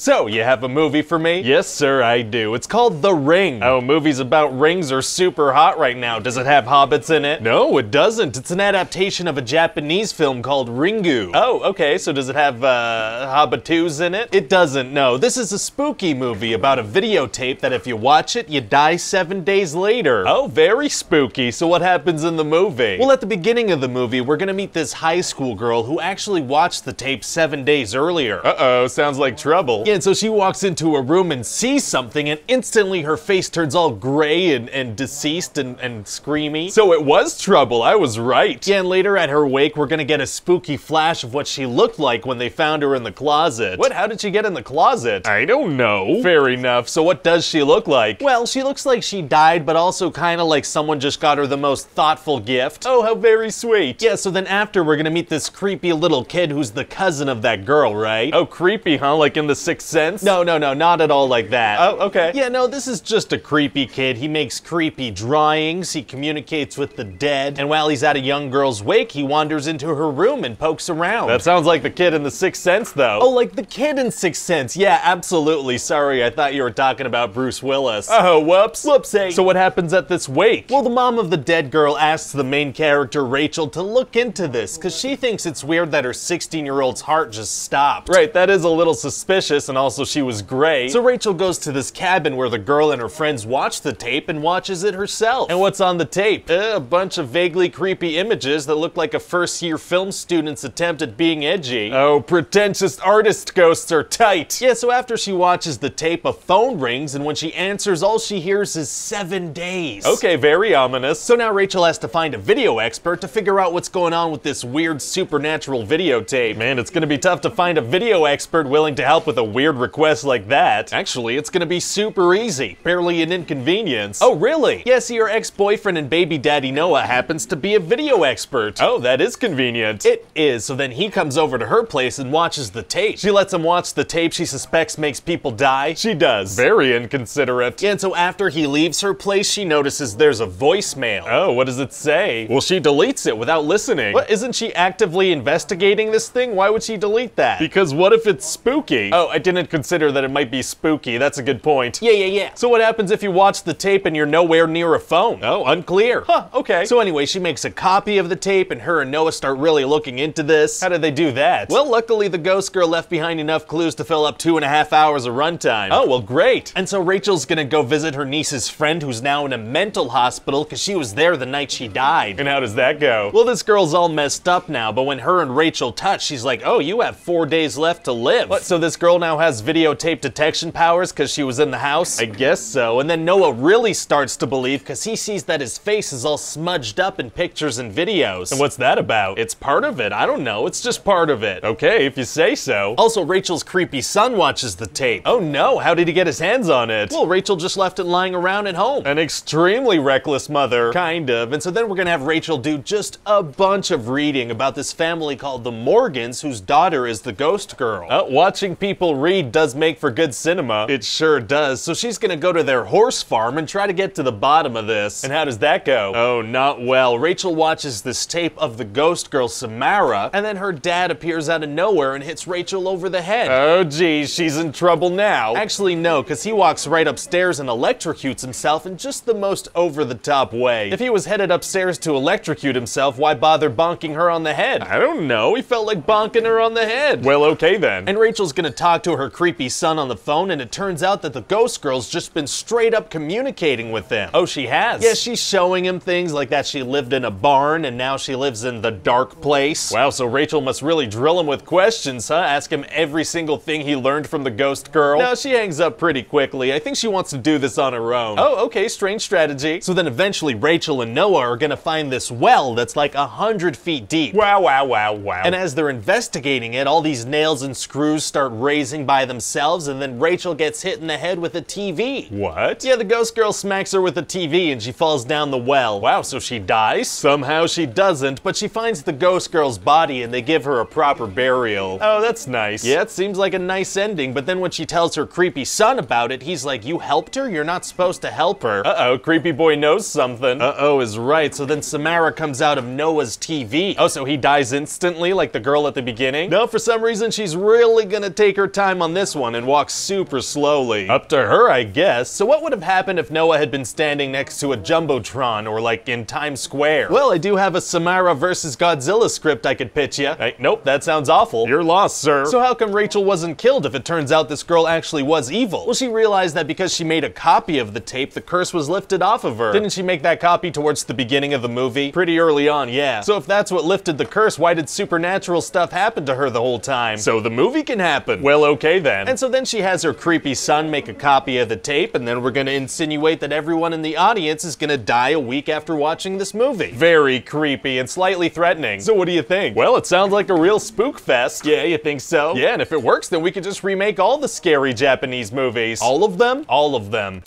So, you have a movie for me? Yes, sir, I do. It's called The Ring. Oh, movies about rings are super hot right now. Does it have hobbits in it? No, it doesn't. It's an adaptation of a Japanese film called Ringu. Oh, okay, so does it have, uh, hobbitus in it? It doesn't, no. This is a spooky movie about a videotape that if you watch it, you die seven days later. Oh, very spooky. So what happens in the movie? Well, at the beginning of the movie, we're gonna meet this high school girl who actually watched the tape seven days earlier. Uh-oh, sounds like trouble. And so she walks into a room and sees something, and instantly her face turns all gray and, and deceased and, and screamy. So it was trouble, I was right. Yeah, and later at her wake, we're gonna get a spooky flash of what she looked like when they found her in the closet. What, how did she get in the closet? I don't know. Fair enough, so what does she look like? Well, she looks like she died, but also kinda like someone just got her the most thoughtful gift. Oh, how very sweet. Yeah, so then after, we're gonna meet this creepy little kid who's the cousin of that girl, right? Oh, creepy, huh? Like in the Sixth Sense? No, no, no, not at all like that. Oh, okay. Yeah, no, this is just a creepy kid. He makes creepy drawings, he communicates with the dead, and while he's at a young girl's wake, he wanders into her room and pokes around. That sounds like the kid in the Sixth Sense, though. Oh, like the kid in Sixth Sense. Yeah, absolutely. Sorry, I thought you were talking about Bruce Willis. Oh, whoops. Whoopsie. So what happens at this wake? Well, the mom of the dead girl asks the main character, Rachel, to look into this, because she thinks it's weird that her 16-year-old's heart just stopped. Right, that is a little suspicious, and also she was gray. So Rachel goes to this cabin where the girl and her friends watch the tape and watches it herself. And what's on the tape? Eh, a bunch of vaguely creepy images that look like a first-year film student's attempt at being edgy. Oh, pretentious artist ghosts are tight. Yeah, so after she watches the tape, a phone rings, and when she answers, all she hears is seven days. Okay, very ominous. So now Rachel has to find a video expert to figure out what's going on with this weird supernatural videotape. Man, it's gonna be tough to find a video expert willing to help with a weird request like that. Actually, it's gonna be super easy. Barely an inconvenience. Oh, really? Yes, your ex-boyfriend and baby daddy Noah happens to be a video expert. Oh, that is convenient. It is, so then he comes over to her place and watches the tape. She lets him watch the tape she suspects makes people die. She does. Very inconsiderate. And so after he leaves her place, she notices there's a voicemail. Oh, what does it say? Well, she deletes it without listening. What, isn't she actively investigating this thing? Why would she delete that? Because what if it's spooky? Oh, I didn't consider that it might be spooky. That's a good point. Yeah, yeah, yeah. So what happens if you watch the tape and you're nowhere near a phone? Oh, unclear. Huh, okay. So anyway, she makes a copy of the tape and her and Noah start really looking into this. How did they do that? Well, luckily the ghost girl left behind enough clues to fill up two and a half hours of runtime. Oh, well, great. And so Rachel's gonna go visit her niece's friend who's now in a mental hospital because she was there the night she died. And how does that go? Well, this girl's all messed up now, but when her and Rachel touch, she's like, oh, you have four days left to live. What, so this girl now has videotape detection powers because she was in the house? I guess so. And then Noah really starts to believe because he sees that his face is all smudged up in pictures and videos. And what's that about? It's part of it. I don't know. It's just part of it. Okay, if you say so. Also, Rachel's creepy son watches the tape. Oh no, how did he get his hands on it? Well, Rachel just left it lying around at home. An extremely reckless mother. Kind of. And so then we're gonna have Rachel do just a bunch of reading about this family called the Morgans, whose daughter is the ghost girl. Uh, watching people read does make for good cinema. It sure does. So she's gonna go to their horse farm and try to get to the bottom of this. And how does that go? Oh, not well. Rachel watches this tape of the ghost girl Samara, and then her dad appears out of nowhere and hits Rachel over the head. Oh geez, she's in trouble now. Actually, no, because he walks right upstairs and electrocutes himself in just the most over-the-top way. If he was headed upstairs to electrocute himself, why bother bonking her on the head? I don't know, he felt like bonking her on the head. Well, okay then. And Rachel's gonna talk to her creepy son on the phone, and it turns out that the ghost girl's just been straight up communicating with him. Oh, she has? Yeah, she's showing him things like that she lived in a barn and now she lives in the dark place. Wow, so Rachel must really drill him with questions, huh? Ask him every single thing he learned from the ghost girl. No, she hangs up pretty quickly. I think she wants to do this on her own. Oh, okay, strange strategy. So then eventually Rachel and Noah are gonna find this well that's like a hundred feet deep. Wow, wow, wow, wow. And as they're investigating it, all these nails and screws start raising by themselves, and then Rachel gets hit in the head with a TV. What? Yeah, the ghost girl smacks her with a TV and she falls down the well. Wow, so she dies? Somehow she doesn't, but she finds the ghost girl's body and they give her a proper burial. Oh, that's nice. Yeah, it seems like a nice ending, but then when she tells her creepy son about it, he's like, You helped her? You're not supposed to help her. Uh oh, creepy boy knows something. Uh oh is right, so then Samara comes out of Noah's TV. Oh, so he dies instantly like the girl at the beginning? No, for some reason she's really gonna take her time time on this one and walks super slowly. Up to her, I guess. So what would have happened if Noah had been standing next to a Jumbotron or like in Times Square? Well, I do have a Samara versus Godzilla script I could pitch you. Hey, nope, that sounds awful. You're lost, sir. So how come Rachel wasn't killed if it turns out this girl actually was evil? Well, she realized that because she made a copy of the tape, the curse was lifted off of her. Didn't she make that copy towards the beginning of the movie? Pretty early on, yeah. So if that's what lifted the curse, why did supernatural stuff happen to her the whole time? So the movie can happen. Well, okay then. And so then she has her creepy son make a copy of the tape, and then we're gonna insinuate that everyone in the audience is gonna die a week after watching this movie. Very creepy and slightly threatening. So what do you think? Well, it sounds like a real spook fest. Yeah, you think so? Yeah, and if it works, then we could just remake all the scary Japanese movies. All of them? All of them.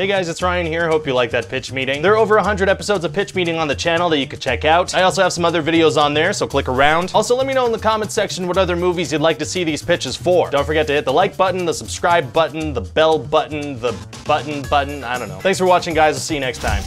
Hey guys, it's Ryan here. Hope you like that pitch meeting. There are over 100 episodes of pitch meeting on the channel that you could check out. I also have some other videos on there, so click around. Also, let me know in the comments section what other movies you'd like to see these pitches for. Don't forget to hit the like button, the subscribe button, the bell button, the button button, I don't know. Thanks for watching, guys. I'll see you next time.